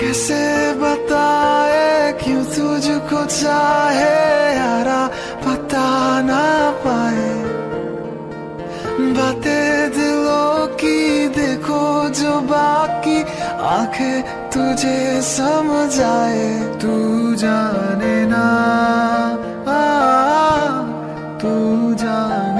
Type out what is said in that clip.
कैसे बताए क्यों तुझको चाहे यारा पता ना पाए? बातें दिलों की देखो जो बाकी आँखें तुझे समझ आए तू जाने ना आ, तू जाने